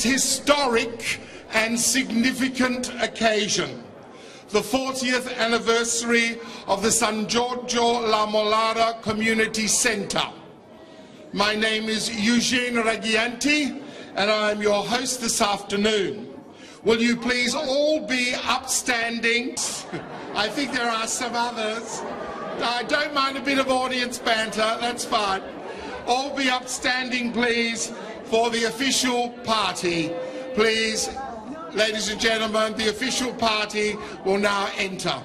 this historic and significant occasion, the 40th anniversary of the San Giorgio La Molara Community Center. My name is Eugene Raggianti, and I'm your host this afternoon. Will you please all be upstanding? I think there are some others. I don't mind a bit of audience banter, that's fine. All be upstanding, please, for the official party. Please, ladies and gentlemen, the official party will now enter.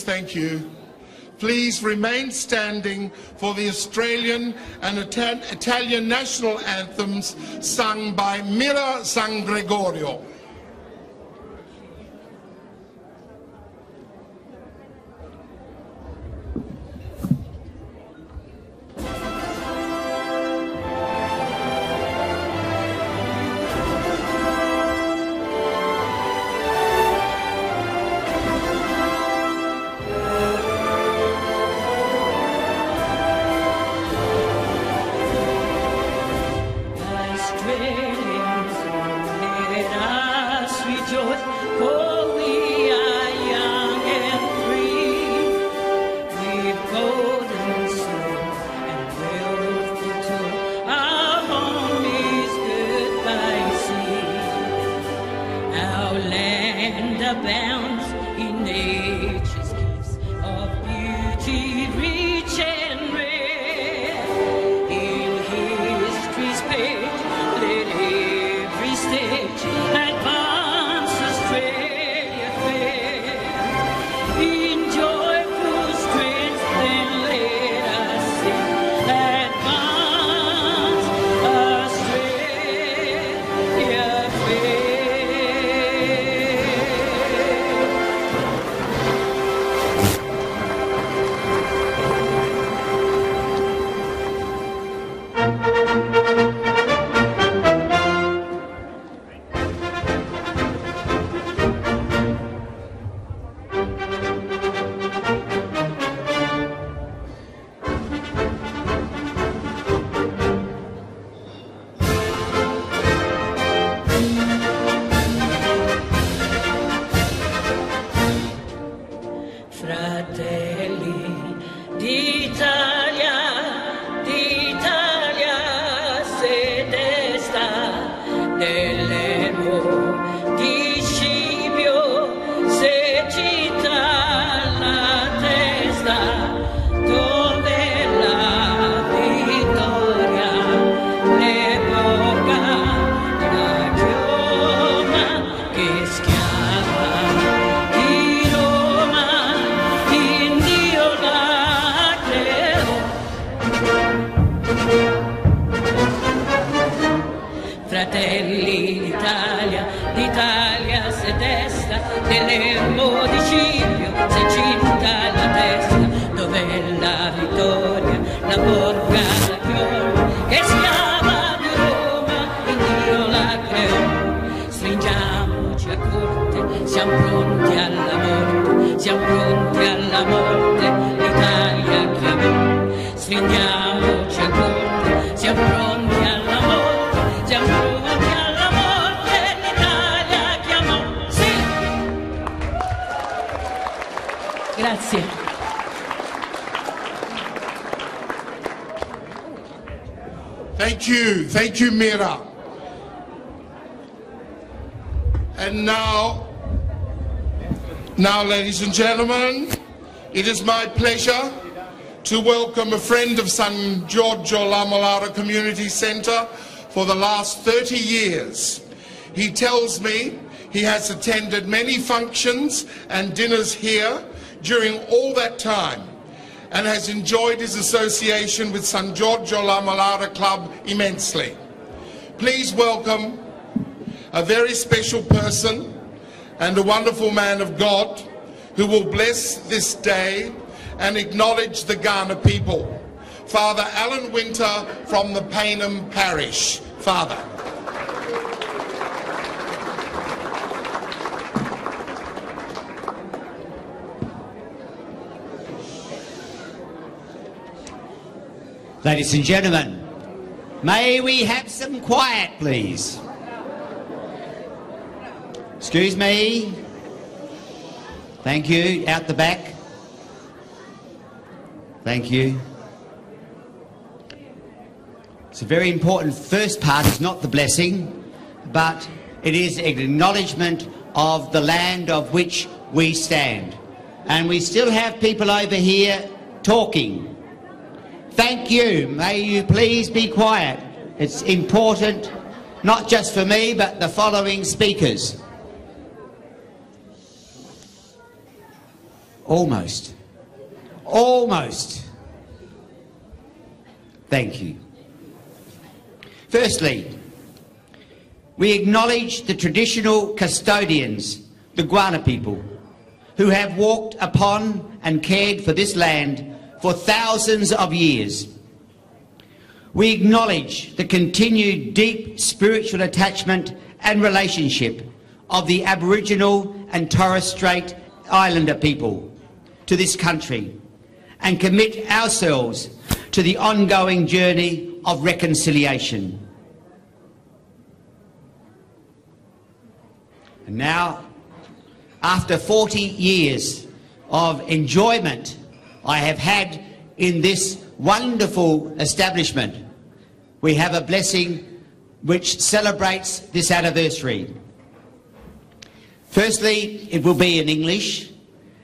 Please, thank you. Please remain standing for the Australian and Italian national anthems sung by Mira San Gregorio. Ladies and gentlemen, it is my pleasure to welcome a friend of San Giorgio La Molara Community Centre for the last 30 years. He tells me he has attended many functions and dinners here during all that time and has enjoyed his association with San Giorgio La Molara Club immensely. Please welcome a very special person and a wonderful man of God who will bless this day and acknowledge the Kaurna people. Father Alan Winter from the Payneham Parish. Father. Ladies and gentlemen, may we have some quiet, please? Excuse me. Thank you. Out the back. Thank you. It's a very important first part. It's not the blessing, but it is an acknowledgement of the land of which we stand. And we still have people over here talking. Thank you. May you please be quiet. It's important, not just for me, but the following speakers. Almost. Almost. Thank you. Firstly, we acknowledge the traditional custodians, the Kaurna people, who have walked upon and cared for this land for thousands of years. We acknowledge the continued deep spiritual attachment and relationship of the Aboriginal and Torres Strait Islander people to this country and commit ourselves to the ongoing journey of reconciliation. And now, after 40 years of enjoyment I have had in this wonderful establishment. We have a blessing which celebrates this anniversary. Firstly, it will be in English,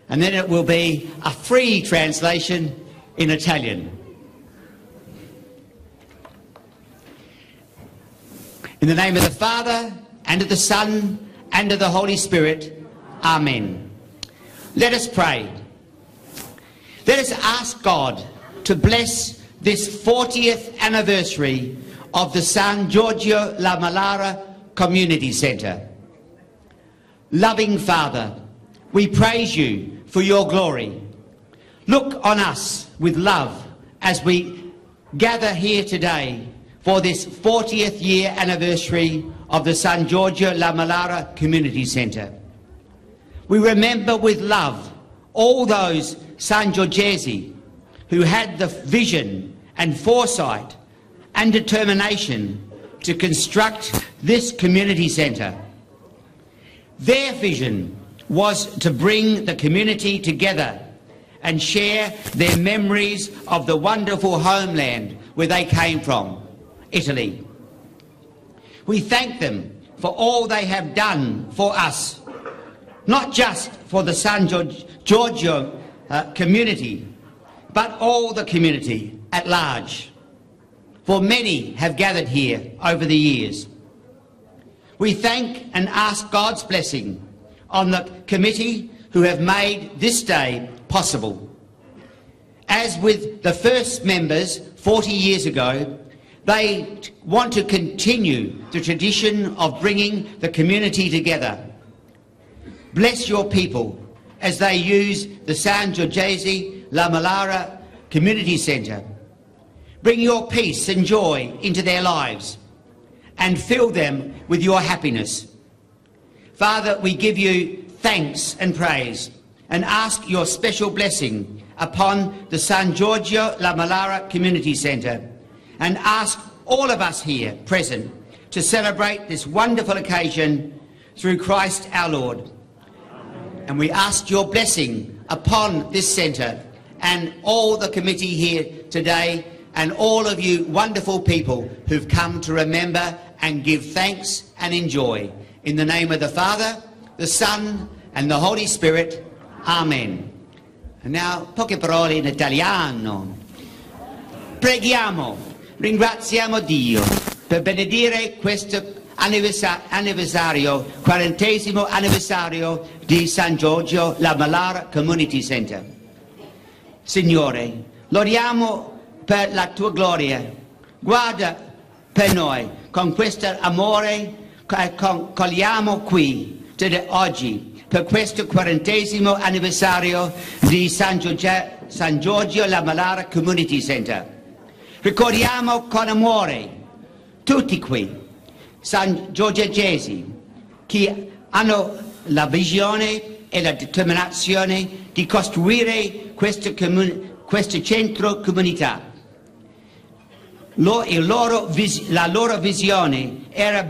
and then it will be a free translation in Italian. In the name of the Father, and of the Son, and of the Holy Spirit, Amen. Let us pray. Let us ask God to bless this 40th anniversary of the San Giorgio La Molara Community Centre. Loving Father, we praise you for your glory. Look on us with love as we gather here today for this 40th year anniversary of the San Giorgio La Molara Community Centre. We remember with love all those Sangiorgesi who had the vision and foresight and determination to construct this community centre. Their vision was to bring the community together and share their memories of the wonderful homeland where they came from, Italy. We thank them for all they have done for us not just for the San Giorgio uh, community, but all the community at large. For many have gathered here over the years. We thank and ask God's blessing on the committee who have made this day possible. As with the first members 40 years ago, they want to continue the tradition of bringing the community together Bless your people as they use the San Giorgese La Molara Community Centre. Bring your peace and joy into their lives and fill them with your happiness. Father, we give you thanks and praise and ask your special blessing upon the San Giorgio La Molara Community Centre and ask all of us here present to celebrate this wonderful occasion through Christ our Lord and we ask your blessing upon this centre and all the committee here today and all of you wonderful people who've come to remember and give thanks and enjoy. In the name of the Father, the Son and the Holy Spirit. Amen. And now, poche parole in italiano. Preghiamo, ringraziamo Dio per benedire questo anniversa- anniversario, quarantesimo anniversario di San Giorgio La Malara Community Center. Signore, lodiamo per la tua gloria. Guarda per noi con questo amore cogliamo qui da oggi per questo quarantesimo anniversario di San, Giorgio, San Giorgio La Malara Community Center. Ricordiamo con amore tutti qui, San Giorgesi, che hanno la visione e la determinazione di costruire questo, comun- questo centro comunità. Loro la loro visione era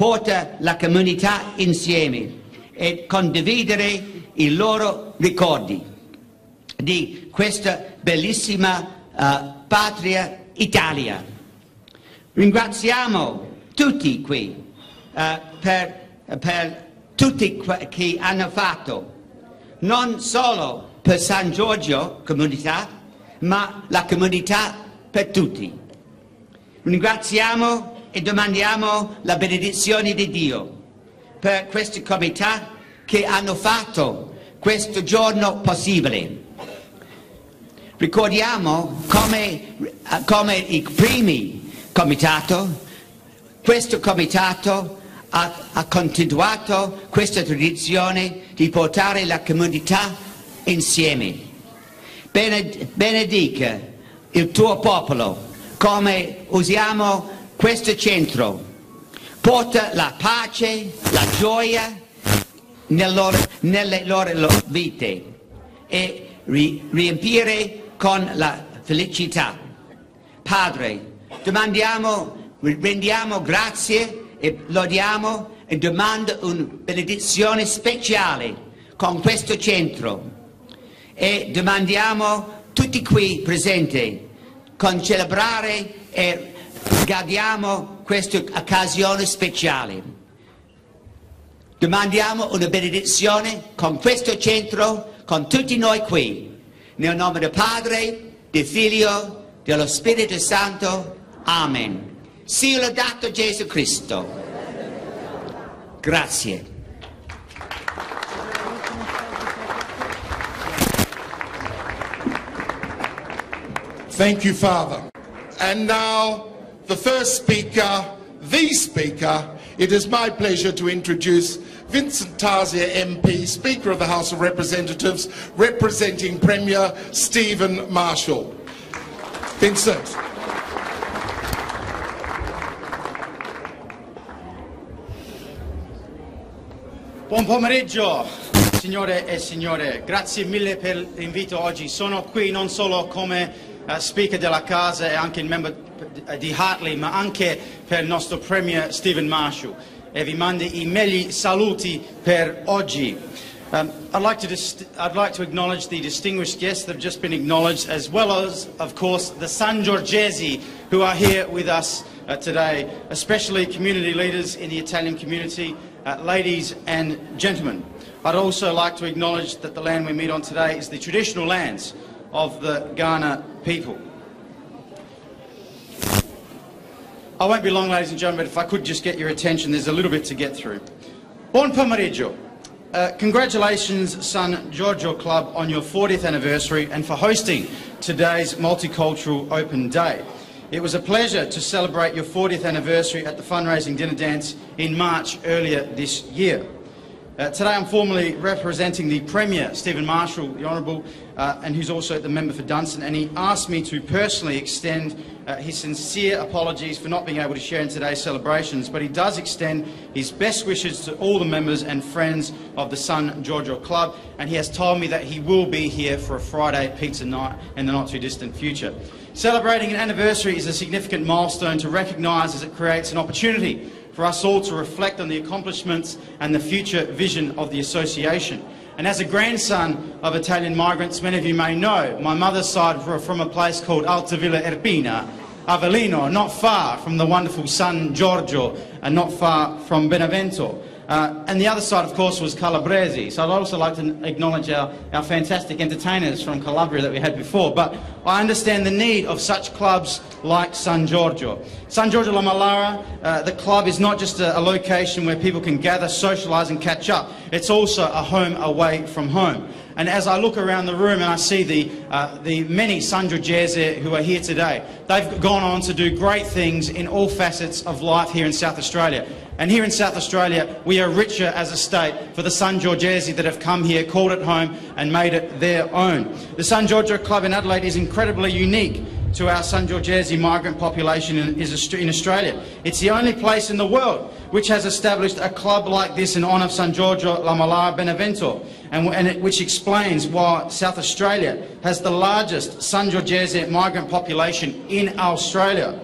porta la comunità insieme e condividere i loro ricordi di questa bellissima eh, patria Italia. Ringraziamo tutti qui eh, per, per tutti che hanno fatto, non solo per San Giorgio comunità, ma la comunità per tutti. Ringraziamo e domandiamo la benedizione di Dio per queste comunità che hanno fatto questo giorno possibile. Ricordiamo come, come i primi comitato, questo comitato ha, ha continuato questa tradizione di portare la comunità insieme. Bened- benedica il tuo popolo come usiamo questo centro. Porta la pace, la gioia nel loro- nelle loro lo- vite e ri- riempire con la felicità. Padre, domandiamo, rendiamo grazie e lodiamo e domando una benedizione speciale con questo centro e domandiamo tutti qui presenti con celebrare e gaudiamo questa occasione speciale. Domandiamo una benedizione con questo centro, con tutti noi qui, nel nome del Padre, del Figlio, dello Spirito Santo. Amen. Sia lodato Gesù Cristo. Grazie. Thank you, Father. And now, the first speaker, the speaker, it is my pleasure to introduce Vincent Tarzia MP, Speaker of the House of Representatives, representing Premier Stephen Marshall. Vincent. Buon pomeriggio, signore e signore. Grazie mille per l'invito oggi. Sono qui non solo come speaker della casa e anche membro eh, di Hartley, ma anche per il nostro Premier Stephen Marshall. E vi mando i miei saluti per oggi. Um, I'd, like to I'd like to acknowledge the distinguished guests that have just been acknowledged, as well as, of course, the San Giorgesi who are here with us uh, today, especially community leaders in the Italian community, uh, ladies and gentlemen. I'd also like to acknowledge that the land we meet on today is the traditional lands of the Kaurna people. I won't be long, ladies and gentlemen, but if I could just get your attention, there's a little bit to get through. Buon pomeriggio. Uh, congratulations, San Giorgio Club, on your 40th anniversary and for hosting today's Multicultural Open Day. It was a pleasure to celebrate your 40th anniversary at the fundraising dinner dance in March earlier this year. Uh, today I'm formally representing the Premier, Stephen Marshall, the Honourable, uh, and who's also the member for Dunstan, and he asked me to personally extend uh, his sincere apologies for not being able to share in today's celebrations, but he does extend his best wishes to all the members and friends of the San Giorgio Club, and he has told me that he will be here for a Friday pizza night in the not too distant future. Celebrating an anniversary is a significant milestone to recognise as it creates an opportunity for us all to reflect on the accomplishments and the future vision of the association. And as a grandson of Italian migrants, many of you may know, my mother's side were from a place called Altavilla Irpina, Avellino, not far from the wonderful San Giorgio and not far from Benevento. Uh, and the other side, of course, was Calabrese. So I'd also like to acknowledge our, our fantastic entertainers from Calabria that we had before. But I understand the need of such clubs like San Giorgio. San Giorgio La Molara, uh, the club is not just a, a location where people can gather, socialise and catch up. It's also a home away from home. And as I look around the room and I see the, uh, the many San Giorgese who are here today, they've gone on to do great things in all facets of life here in South Australia. And here in South Australia, we are richer as a state for the San Giorgese that have come here, called it home, and made it their own. The San Giorgio Club in Adelaide is incredibly unique to our San Giorgese migrant population in, in Australia. It's the only place in the world which has established a club like this in honour of San Giorgio La Molara Benevento, and, and it, which explains why South Australia has the largest San migrant population in Australia.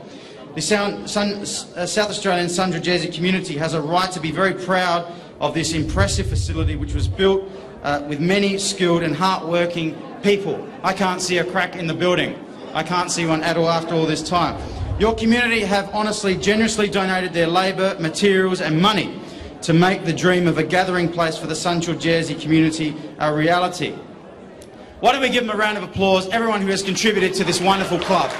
The uh, South Australian San community has a right to be very proud of this impressive facility which was built uh, with many skilled and hard-working people. I can't see a crack in the building. I can't see one at all after all this time. Your community have honestly, generously donated their labour, materials and money to make the dream of a gathering place for the San Jersey community a reality. Why don't we give them a round of applause, everyone who has contributed to this wonderful club.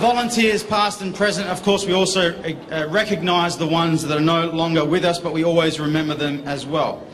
Volunteers past and present, of course we also uh, recognise the ones that are no longer with us, but we always remember them as well.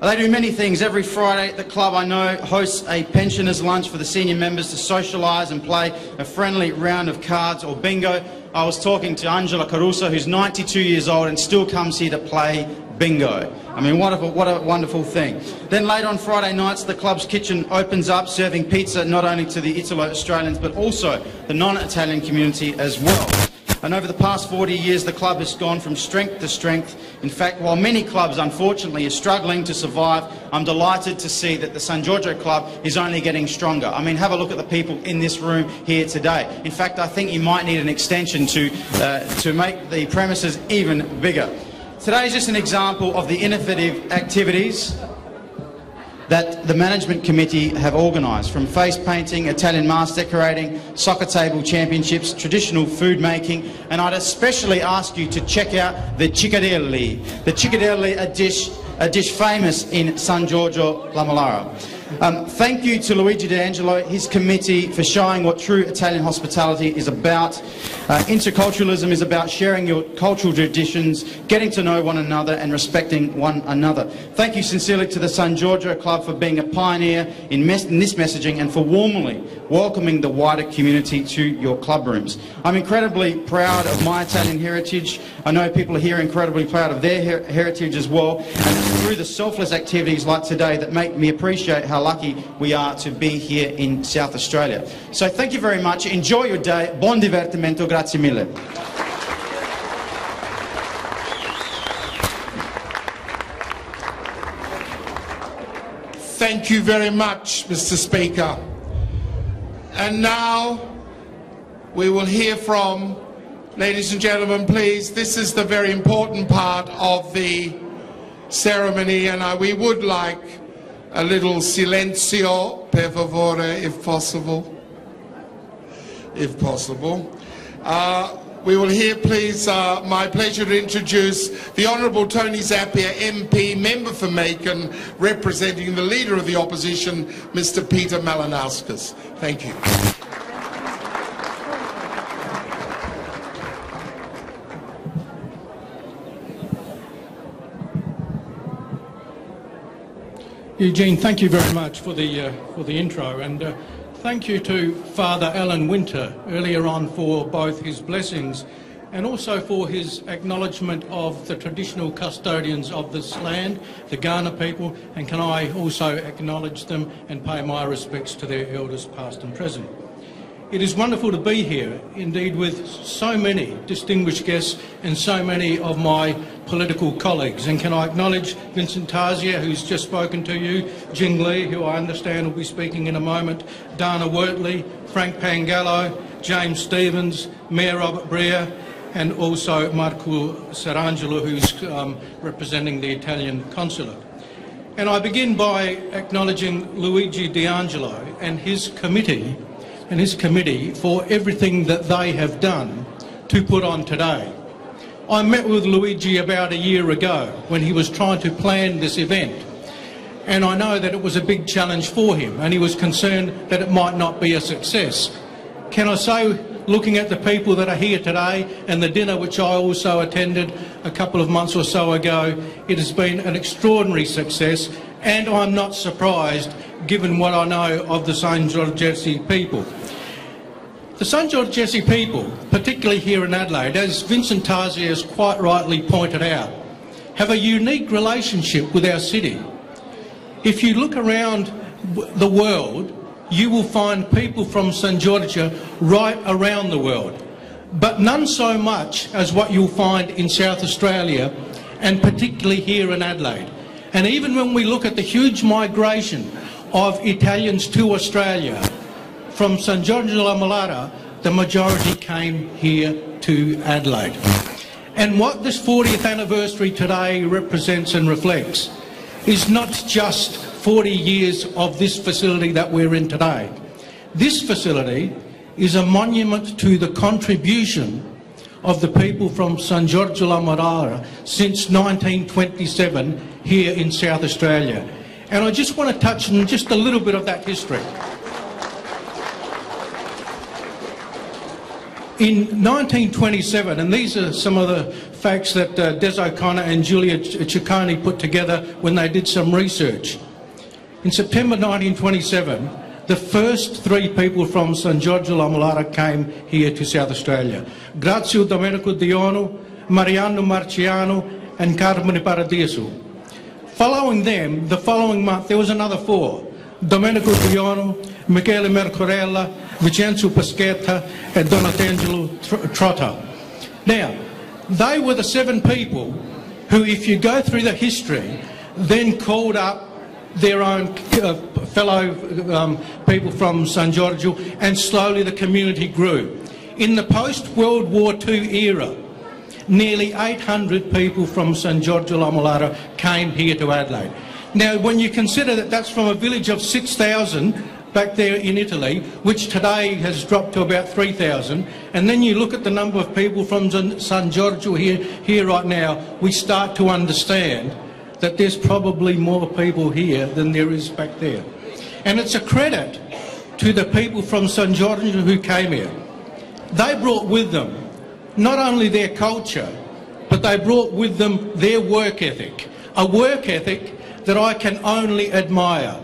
They do many things. Every Friday, the club I know hosts a pensioners' lunch for the senior members to socialise and play a friendly round of cards or bingo. I was talking to Angela Caruso, who's 92 years old and still comes here to play bingo. I mean, what a, what a wonderful thing. Then later on Friday nights, the club's kitchen opens up, serving pizza not only to the Italo-Australians, but also the non-Italian community as well. And over the past 40 years, the club has gone from strength to strength. In fact, while many clubs, unfortunately, are struggling to survive, I'm delighted to see that the San Giorgio Club is only getting stronger. I mean, have a look at the people in this room here today. In fact, I think you might need an extension to, uh, to make the premises even bigger. Today is just an example of the innovative activities that the management committee have organised, from face painting, Italian mask decorating, soccer table championships, traditional food making, and I'd especially ask you to check out the ciccarelli. The ciccarelli, a dish, a dish famous in San Giorgio La Molara. Um, thank you to Luigi D'Angelo, his committee, for showing what true Italian hospitality is about. Uh, interculturalism is about sharing your cultural traditions, getting to know one another and respecting one another. Thank you sincerely to the San Giorgio Club for being a pioneer in, in this messaging and for warmly welcoming the wider community to your club rooms. I'm incredibly proud of my Italian heritage. I know people here are incredibly proud of their her heritage as well. And it's through the selfless activities like today that make me appreciate how lucky we are to be here in South Australia. So thank you very much. Enjoy your day. Buon divertimento. Grazie mille. Thank you very much, Mr. Speaker. And now we will hear from, ladies and gentlemen, please, this is the very important part of the ceremony, and I, we would like a little silenzio, per favore, if possible. If possible. Uh, we will hear, please, uh, my pleasure to introduce the Honourable Tony Zappia, MP, member for Makin, representing the Leader of the Opposition, Mr Peter Malinauskas. Thank you. Eugene, thank you very much for the, uh, for the intro and uh, thank you to Father Alan Winter earlier on for both his blessings and also for his acknowledgement of the traditional custodians of this land, the Kaurna people, and can I also acknowledge them and pay my respects to their elders past and present. It is wonderful to be here, indeed, with so many distinguished guests and so many of my political colleagues. And can I acknowledge Vincent Tarzia, who's just spoken to you, Jing Lee, who I understand will be speaking in a moment, Dana Wortley, Frank Pangallo, James Stevens, Mayor Robert Bria, and also Marco Sarangelo, who's um, representing the Italian consulate. And I begin by acknowledging Luigi D'Angelo and his committee and his committee for everything that they have done to put on today. I met with Luigi about a year ago when he was trying to plan this event. And I know that it was a big challenge for him and he was concerned that it might not be a success. Can I say, looking at the people that are here today and the dinner which I also attended a couple of months or so ago, it has been an extraordinary success and I'm not surprised given what I know of the St George people. The St George people, particularly here in Adelaide, as Vincent Tarsi has quite rightly pointed out, have a unique relationship with our city. If you look around the world, you will find people from St Georgia right around the world, but none so much as what you'll find in South Australia and particularly here in Adelaide. And even when we look at the huge migration of Italians to Australia, from St Giorgio La Molara, the majority came here to Adelaide. And what this 40th anniversary today represents and reflects is not just 40 years of this facility that we're in today. This facility is a monument to the contribution of the people from San Giorgio La Molara since 1927 here in South Australia. And I just want to touch on just a little bit of that history. In 1927, and these are some of the facts that uh, Des O'Connor and Julia Ciccone put together when they did some research. In September 1927, the first three people from San Giorgio La Molara came here to South Australia. Grazio Domenico Diono, Mariano Marciano and Carmine Paradiso. Following them, the following month, there was another four. Domenico Diono, Michele Mercorella, Vincenzo Paschetta and Donatangelo Trotta. Now, they were the seven people who, if you go through the history, then called up their own uh, fellow um, people from San Giorgio and slowly the community grew. In the post-World War II era, nearly 800 people from San Giorgio La Molara came here to Adelaide. Now, when you consider that that's from a village of 6,000 back there in Italy, which today has dropped to about 3,000, and then you look at the number of people from San Giorgio here, here right now, we start to understand that there's probably more people here than there is back there. And it's a credit to the people from San Giorgio who came here. They brought with them not only their culture, but they brought with them their work ethic, a work ethic that I can only admire.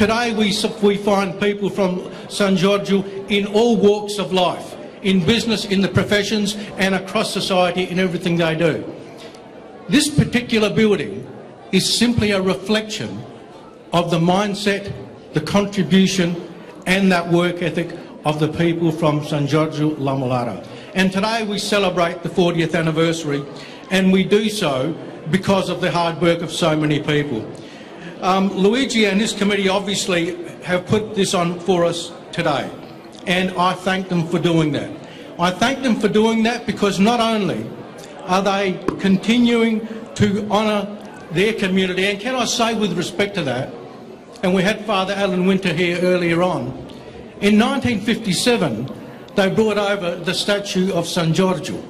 Today we, we find people from San Giorgio in all walks of life, in business, in the professions and across society in everything they do. This particular building is simply a reflection of the mindset, the contribution and that work ethic of the people from San Giorgio La Molara. And today we celebrate the 40th anniversary and we do so because of the hard work of so many people. Um, Luigi and his committee obviously have put this on for us today, and I thank them for doing that. I thank them for doing that because not only are they continuing to honour their community, and can I say with respect to that, and we had Father Alan Winter here earlier on, in 1957 they brought over the statue of San Giorgio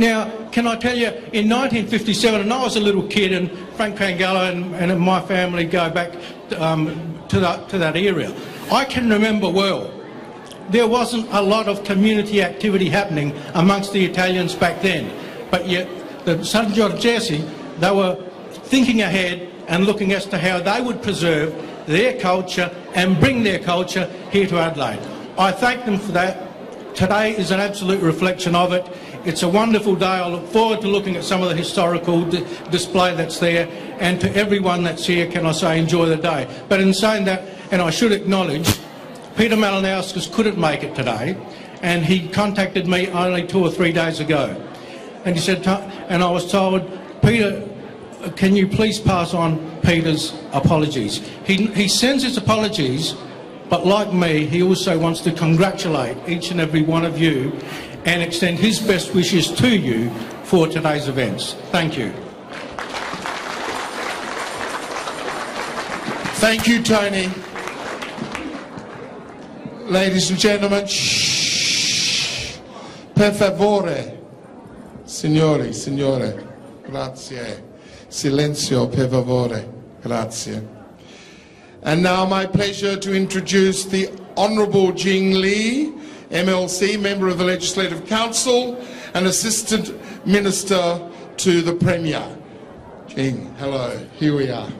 now, can I tell you, in 1957, and I was a little kid, and Frank Pangallo and, and my family go back um, to, that, to that area, I can remember well, there wasn't a lot of community activity happening amongst the Italians back then, but yet the San Giorgesi, they were thinking ahead and looking as to how they would preserve their culture and bring their culture here to Adelaide. I thank them for that. Today is an absolute reflection of it. It's a wonderful day. I look forward to looking at some of the historical display that's there. And to everyone that's here, can I say, enjoy the day. But in saying that, and I should acknowledge, Peter Malinauskas couldn't make it today. And he contacted me only two or three days ago. And he said, and I was told, Peter, can you please pass on Peter's apologies? He, he sends his apologies, but like me, he also wants to congratulate each and every one of you and extend his best wishes to you for today's events. Thank you. Thank you, Tony. Ladies and gentlemen, shh, per favore, Signori, signore, grazie. Silenzio per favore. Grazie. And now my pleasure to introduce the Honourable Jing Lee, MLC, Member of the Legislative Council and Assistant Minister to the Premier. Jing, hello, here we are.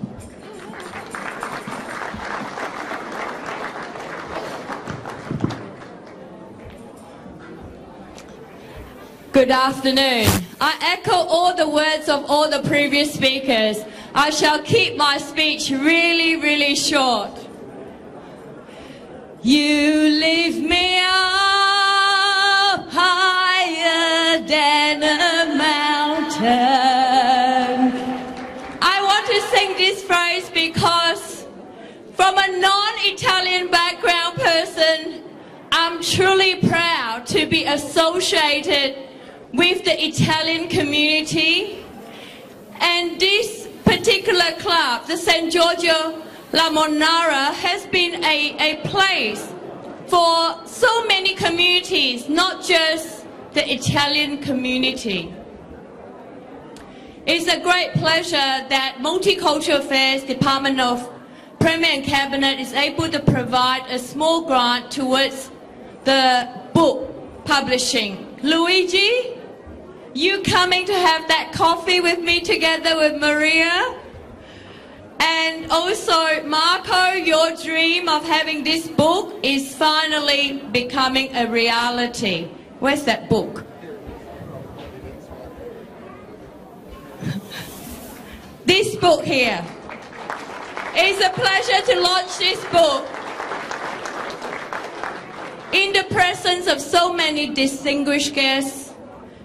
Good afternoon. I echo all the words of all the previous speakers. I shall keep my speech really, really short. You lift me up higher than a mountain. I want to sing this phrase because from a non-Italian background person, I'm truly proud to be associated with the Italian community. And this particular club, the San Giorgio La Molara, has been a, a place for so many communities, not just the Italian community. It's a great pleasure that Multicultural Affairs Department of Premier and Cabinet is able to provide a small grant towards the book publishing. Luigi, you coming to have that coffee with me together with Maria? And also, Marco, your dream of having this book is finally becoming a reality. Where's that book? this book here. It's a pleasure to launch this book in the presence of so many distinguished guests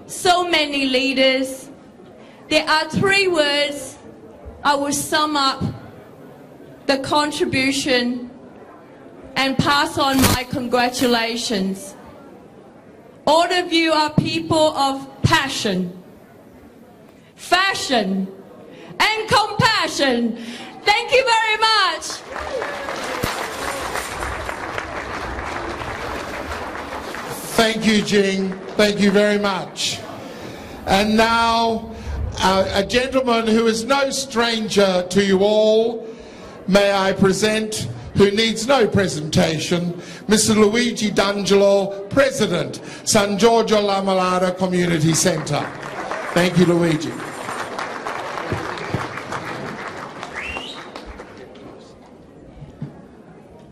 so many leaders. There are three words I will sum up the contribution and pass on my congratulations. All of you are people of passion, fashion, and compassion. Thank you very much. Thank you, Jing. Thank you very much. And now, a gentleman who is no stranger to you all, may I present, who needs no presentation, Mr. Luigi D'Angelo, President, San Giorgio La Community Centre. Thank you, Luigi.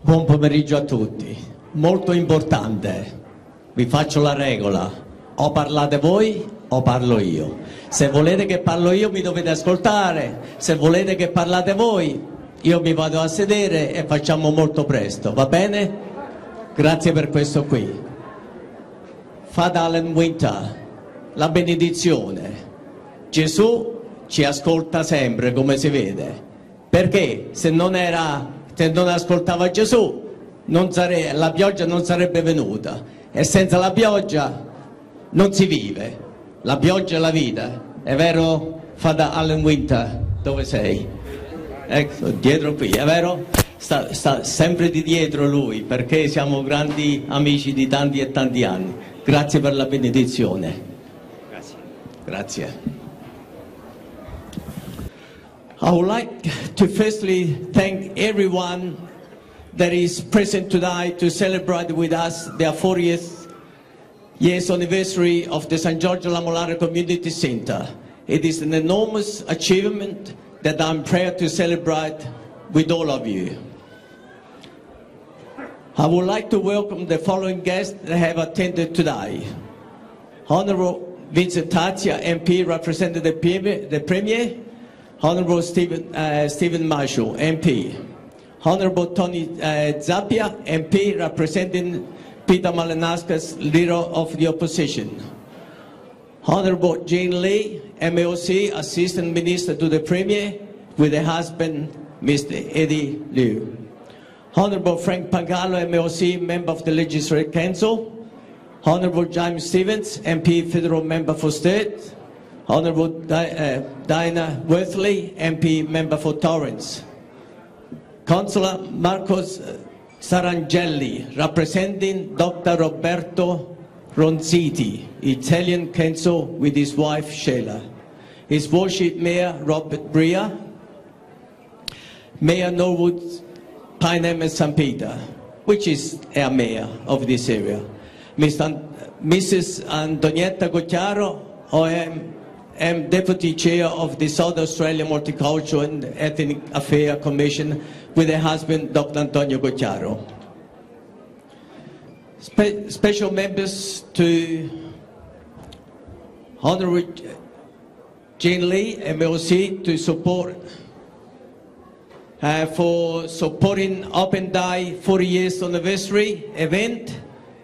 Buon pomeriggio a tutti. Molto importante, vi faccio la regola, o parlate voi o parlo io. Se volete che parlo io mi dovete ascoltare, se volete che parlate voi io mi vado a sedere e facciamo molto presto, va bene? Grazie per questo qui. Father Allen Winter, la benedizione. Gesù ci ascolta sempre, come si vede. Perché se non, era, se non ascoltava Gesù, sare, la pioggia non sarebbe venuta. E senza la pioggia non si vive. La pioggia è la vita. È vero, Father Allen Winter? Dove sei? Ecco, dietro qui, è vero? Sta, sta sempre di dietro lui, perché siamo grandi amici di tanti e tanti anni. Grazie per la benedizione. Grazie. Grazie. I would like to firstly thank everyone that is present tonight to celebrate with us their 40th years anniversary of the San Giorgio La Molara Community Center. It is an enormous achievement that I'm proud to celebrate with all of you. I would like to welcome the following guests that have attended today. Honorable Vincent Tarzia, MP, representing the Premier, the Premier. Honorable Stephen, uh, Stephen Marshall, MP. Honorable Tony uh, Zappia, MP, representing Peter Malinauskas, leader of the opposition. Honorable Jing Lee, MLC, Assistant Minister to the Premier, with her husband, Mr. Eddie Liu. Honorable Frank Pangallo, MLC, Member of the Legislative Council. Honorable James Stevens, MP, Federal Member for Sturt. Honorable Di uh, Diana Wortley, MP, Member for Torrens. Councillor Marcos Sarangelli, representing Dr. Roberto Ronziti, Italian council with his wife Sheila. His worship Mayor Robert Bria, Mayor Norwood Payneham and St. Peter, which is our mayor of this area. Mrs. Antonietta Gocciaro, I am, am Deputy Chair of the South Australia Multicultural and Ethnic Affairs Commission with her husband, Dr. Antonio Gocciaro. Spe- special members to Honorary Jing Lee, MLC, to support uh, for supporting Open Day 40 years anniversary event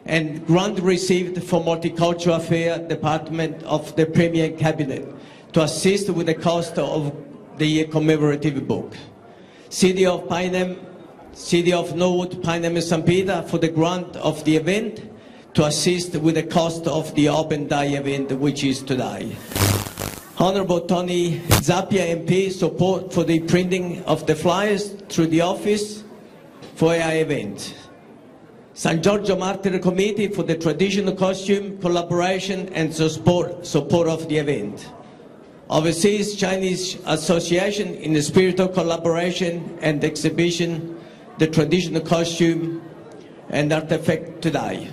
and grant received from Multicultural Affairs Department of the Premier Cabinet to assist with the cost of the commemorative book. City of Payneham, City of Norwood, Payneham and St. Peter for the grant of the event to assist with the cost of the Open Day event which is today. Honorable Tony Zappia MP support for the printing of the flyers through the office for our event. San Giorgio Martyr Committee for the traditional costume, collaboration and support, support of the event. Overseas Chinese Association in the spirit of collaboration and exhibition, the traditional costume and artifact today.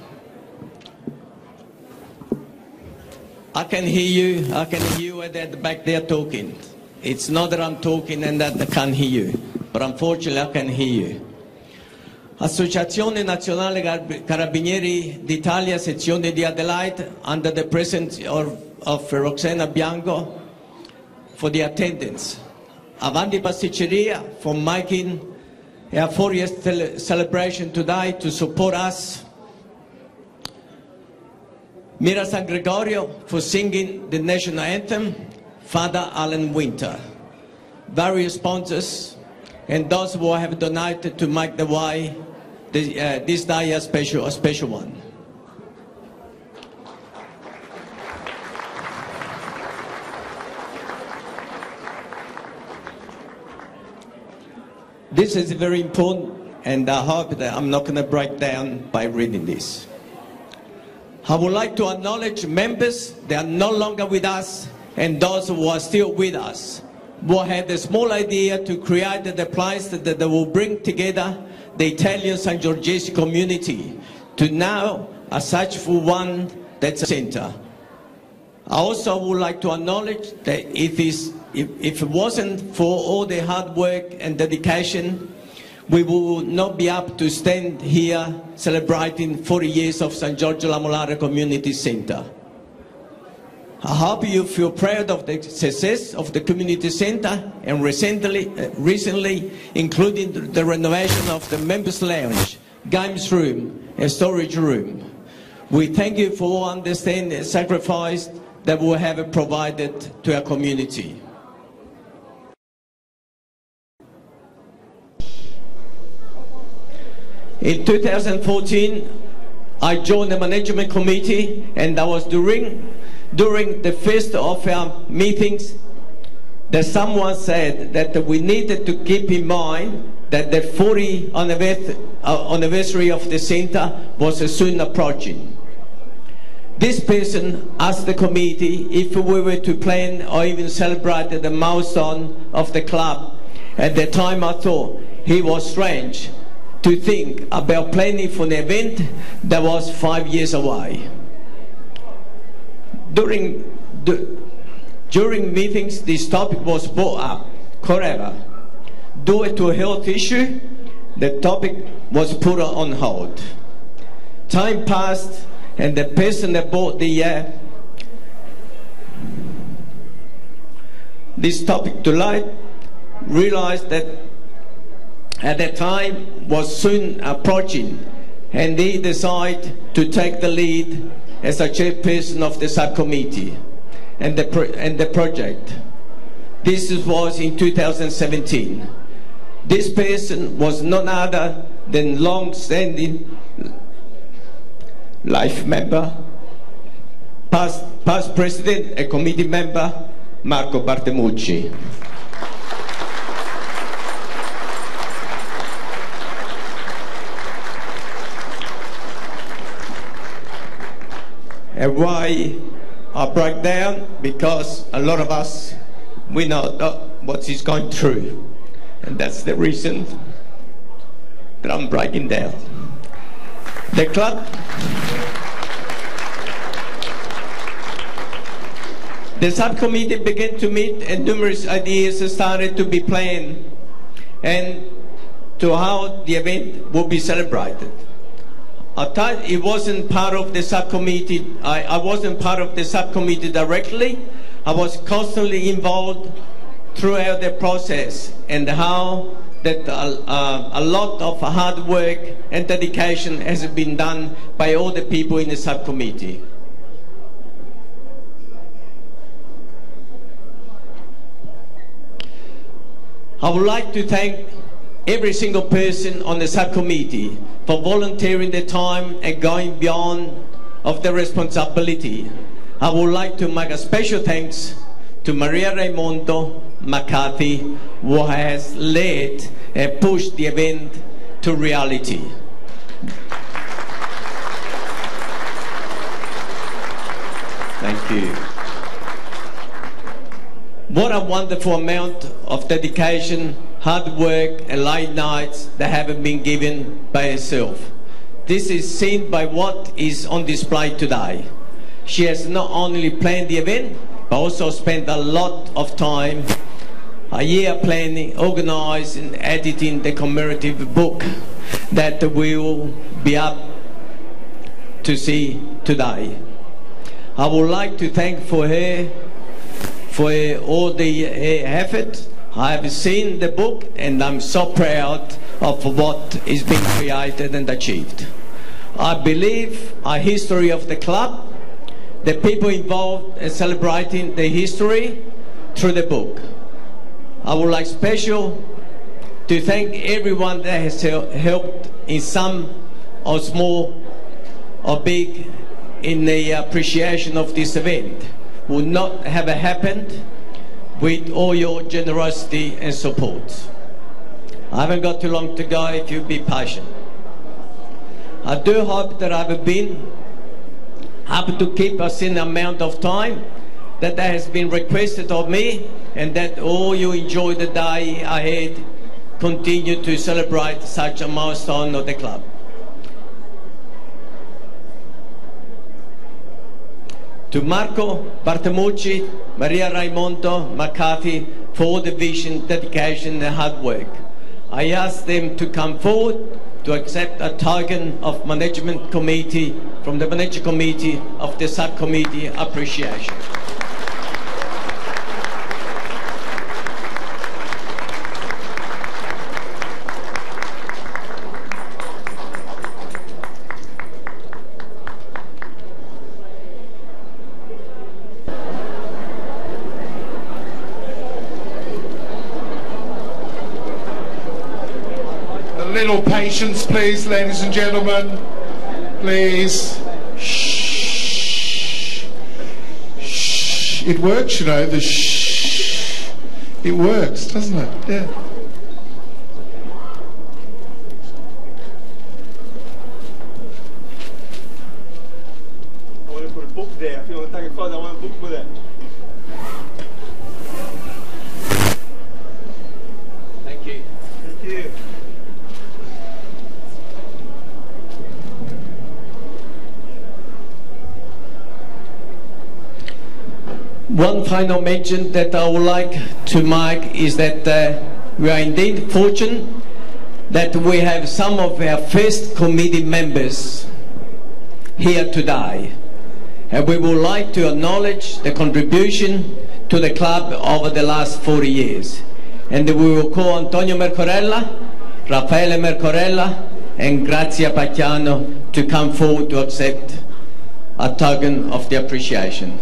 I can hear you, I can hear you at the back there talking. It's not that I'm talking and that I can't hear you, but unfortunately I can hear you. Associazione Nazionale Carabinieri d'Italia, sezione di Adelaide, under the presence of, of Roxana Bianco for the attendance. Avanti Pasticceria for making a 40th cele- celebration today to support us. Mira San Gregorio for singing the national anthem. Father Alan Winter. Various sponsors and those who have donated to make the way the, uh, this day a special, a special one. This is very important, and I hope that I'm not going to break down by reading this. I would like to acknowledge members that are no longer with us and those who are still with us, who had the small idea to create the place that, that will bring together the Italian San Giorgese community to now a such for one that's a center. I also would like to acknowledge that it's, if, if it wasn't for all the hard work and dedication, we would not be able to stand here celebrating 40 years of San Giorgio La Molara Community Center. I hope you feel proud of the success of the community center and recently, uh, recently including the, the renovation of the members lounge, games room and storage room. We thank you for all understanding and sacrifice that we have provided to our community. In 2014, I joined the management committee and that was during, during the first of our meetings that someone said that we needed to keep in mind that the 40 anniversary of the center was soon approaching. This person asked the committee if we were to plan or even celebrate the milestone of the club. At the time I thought he was strange to think about planning for an event that was five years away. During, the, during meetings, this topic was brought up. However, due to a health issue, the topic was put on hold. Time passed, and the person that brought the uh, this topic to light realized that at that time was soon approaching and he decided to take the lead as a chairperson of the subcommittee and the, and the project. This was in 2017. This person was none other than long-standing life member, past, past president and committee member, Marco Bartemucci. And why I break down? Because a lot of us, we know what he's going through. And that's the reason that I'm breaking down. The club The subcommittee began to meet and numerous ideas started to be planned and to how the event will be celebrated. I it wasn't part of the subcommittee, I, I wasn't part of the subcommittee directly. I was constantly involved throughout the process and how that uh, uh, a lot of hard work and dedication has been done by all the people in the subcommittee. I would like to thank every single person on the subcommittee for volunteering their time and going beyond of their responsibility. I would like to make a special thanks to Maria Raimondo McCarthy, who has led and pushed the event to reality. Thank you. What a wonderful amount of dedication, hard work, and late nights that haven't been given by herself. This is seen by what is on display today. She has not only planned the event, but also spent a lot of time, a year planning, organizing, editing the commemorative book that will be up to see today. I would like to thank for her for all the uh, effort. I have seen the book and I'm so proud of what is being created and achieved. I believe a history of the club, the people involved in celebrating the history through the book. I would like special to thank everyone that has helped in some or small or big in the appreciation of this event would not have happened with all your generosity and support. I haven't got too long to go if you be patient. I do hope that I've been able to keep us in the amount of time that has been requested of me and that all you enjoy the day ahead continue to celebrate such a milestone of the club. To Marco Bartamucci, Maria Raimondo McCarthy for the vision, dedication and hard work. I ask them to come forward to accept a token of management committee from the management committee of the subcommittee appreciation. little patience, please, ladies and gentlemen. Please. Shh. Shh. It works, you know, the shh. It works, doesn't it? Yeah. I want to put a book there. If you want to take a photo, I want a book with it. Thank you. Thank you. One final mention that I would like to make is that uh, we are indeed fortunate that we have some of our first committee members here today. And we would like to acknowledge the contribution to the club over the last 40 years. And we will call Antonio Mercorella, Raffaele Mercorella, and Grazia Pacchiano to come forward to accept a token of the appreciation.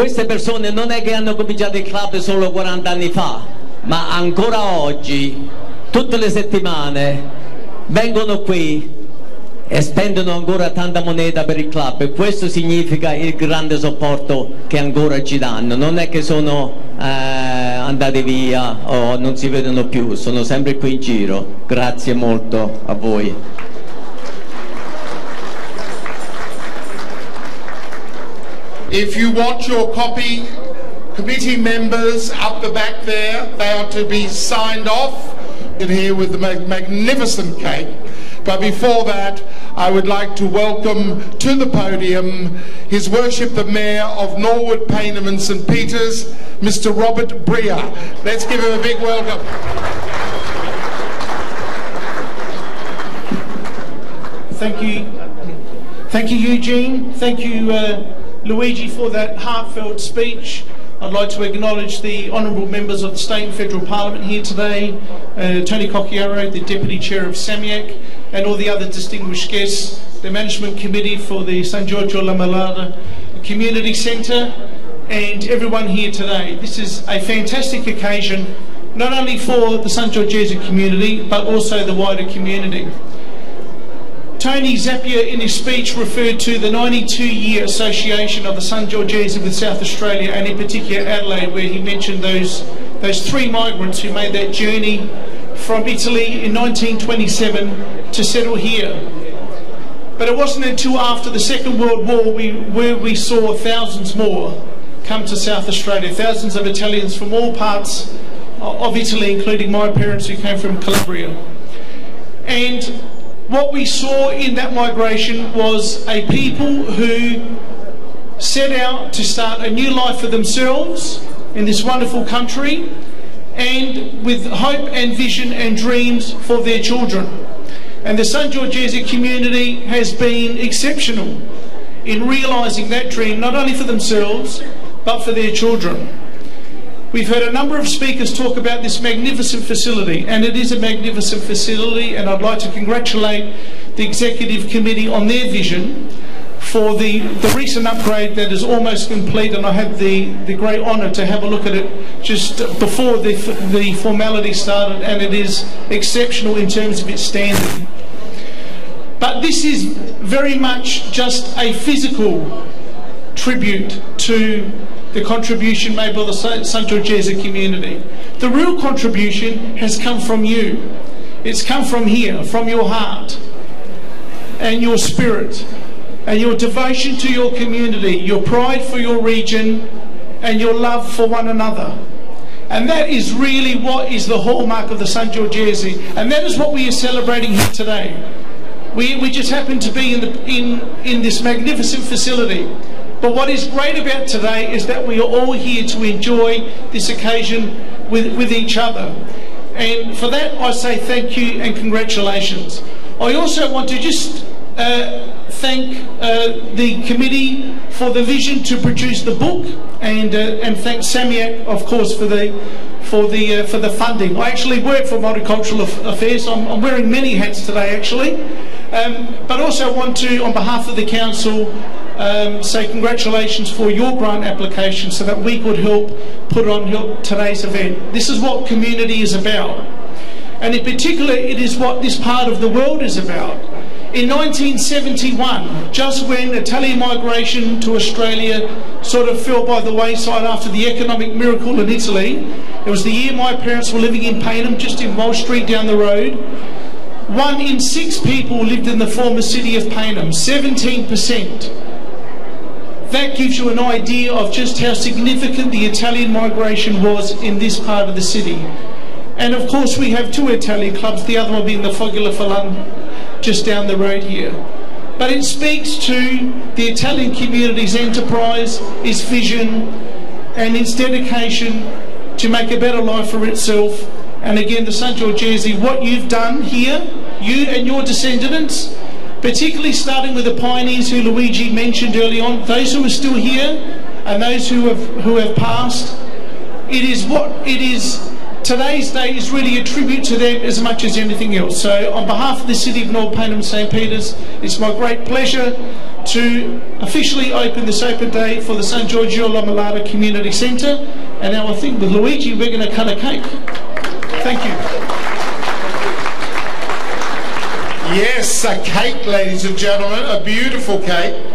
Queste persone non è che hanno cominciato il club solo 40 anni fa, ma ancora oggi, tutte le settimane, vengono qui e spendono ancora tanta moneta per il club e questo significa il grande supporto che ancora ci danno. Non è che sono eh, andati via o non si vedono più, sono sempre qui in giro. Grazie molto a voi. If you want your copy, committee members up the back there, they are to be signed off in here with the magnificent cake. But before that, I would like to welcome to the podium His Worship the Mayor of Norwood, Payneham and St Peters, Mr Robert Bria. Let's give him a big welcome. Thank you. Thank you, Eugene. Thank you, uh, Luigi, for that heartfelt speech. I'd like to acknowledge the honourable members of the State and Federal Parliament here today, uh, Tony Cocchiaro, the Deputy Chair of SAMEAC, and all the other distinguished guests, the Management Committee for the San Giorgio La Molara Community Centre, and everyone here today. This is a fantastic occasion, not only for the San Giorgese community, but also the wider community. Tony Zappia in his speech referred to the 92 year association of the San Giorgese with South Australia and in particular Adelaide where he mentioned those, those three migrants who made that journey from Italy in 1927 to settle here. But it wasn't until after the Second World War we, where we saw thousands more come to South Australia, thousands of Italians from all parts of Italy, including my parents who came from Calabria. And what we saw in that migration was a people who set out to start a new life for themselves in this wonderful country and with hope and vision and dreams for their children. And the San Giorgese community has been exceptional in realising that dream not only for themselves but for their children. We've heard a number of speakers talk about this magnificent facility, and it is a magnificent facility, and I'd like to congratulate the Executive Committee on their vision for the, the recent upgrade that is almost complete, and I had the, the great honour to have a look at it just before the, the formality started, and it is exceptional in terms of its standing. But this is very much just a physical tribute to the contribution made by the San Giorgese community. The real contribution has come from you. It's come from here, from your heart and your spirit and your devotion to your community, your pride for your region and your love for one another. And that is really what is the hallmark of the San Giorgese. And that is what we are celebrating here today. We, we just happen to be in, the, in, in this magnificent facility. But what is great about today is that we are all here to enjoy this occasion with, with each other. And for that, I say thank you and congratulations. I also want to just uh, thank uh, the committee for the vision to produce the book, and uh, and thank SAMEAC, of course, for the for the uh, for the funding. I actually work for Multicultural Affairs. I'm, I'm wearing many hats today, actually, um, but also want to, on behalf of the council, um, say congratulations for your grant application, so that we could help put on today's event. This is what community is about, and in particular, it is what this part of the world is about. In 1971, just when Italian migration to Australia sort of fell by the wayside after the economic miracle in Italy, it was the year my parents were living in Payneham, just in Wall Street down the road. One in six people lived in the former city of Payneham, 17%. That gives you an idea of just how significant the Italian migration was in this part of the city. And of course we have two Italian clubs, the other one being the Fogolar Furlan just down the road here. But it speaks to the Italian community's enterprise, its vision, and its dedication to make a better life for itself. And again, the San Giorgese, what you've done here, you and your descendants, particularly starting with the pioneers who Luigi mentioned early on, those who are still here and those who have who have passed, it is what it is today's day is really a tribute to them as much as anything else. So on behalf of the City of North Payneham St Peters, it's my great pleasure to officially open this open day for the San Giorgio La Molara Community Centre. And now I think with Luigi we're going to cut a cake. Thank you. Yes, a cake, ladies and gentlemen, a beautiful cake,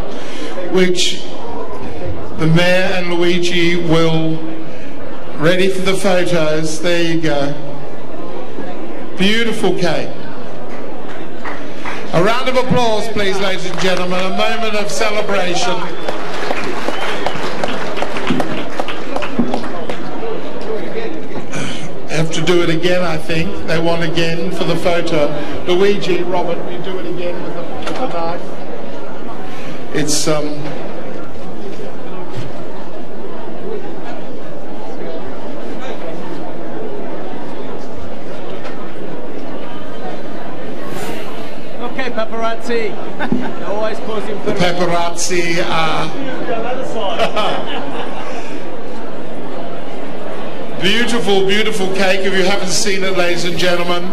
which the Mayor and Luigi will, ready for the photos, there you go. Beautiful cake. A round of applause, please, ladies and gentlemen, a moment of celebration. have to do it again, I think. They want again for the photo. Luigi, Robert, we do it again with the, with the knife. It's um. Okay, paparazzi. Always posing for The paparazzi are beautiful, beautiful cake. If you haven't seen it, ladies and gentlemen.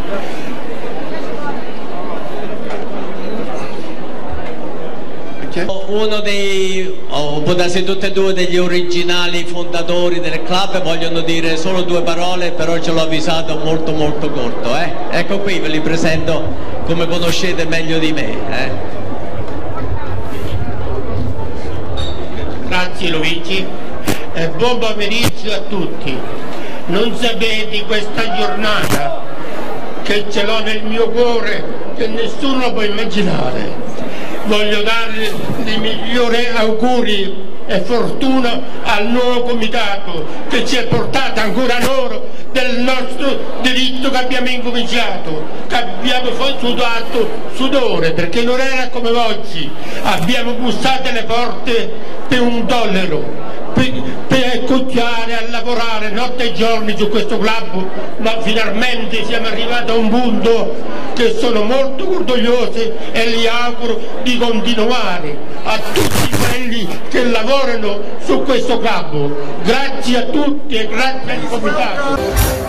Uno dei, o può darsi tutti e due degli originali fondatori del club vogliono dire solo due parole, però ce l'ho avvisato molto molto corto. Eh? Ecco qui, ve li presento come conoscete meglio di me. Eh? Grazie Luigi e buon pomeriggio a tutti. Non sapete questa giornata che ce l'ho nel mio cuore che nessuno può immaginare. Voglio dare i migliori auguri e fortuna al nuovo comitato che ci è portato ancora loro del nostro diritto che abbiamo incominciato, che abbiamo sudato sudore, perché non era come oggi, abbiamo bussato alle porte per un dollaro, cogliare a lavorare notte e giorni su questo club, ma finalmente siamo arrivati a un punto che sono molto orgoglioso e gli auguro di continuare a tutti quelli che lavorano su questo club. Grazie a tutti e grazie al comitato.